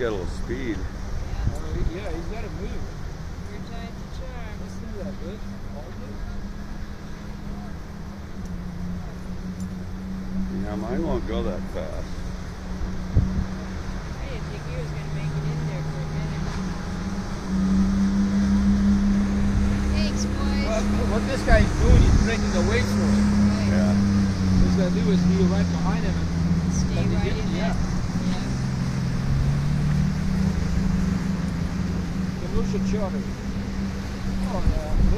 get a little speed. Uh, yeah, he's got to move. Your time to charm. Listen to that, good. Hold it. Yeah, mine won't go that fast. I didn't think he was gonna make it in there for a minute. Thanks, boys. Well, what this guy's doing, he's breaking the weight for it. Right. Yeah. What he's got to do is be right behind him and Stay right in there. Yeah. Charter. Oh, yeah. Look.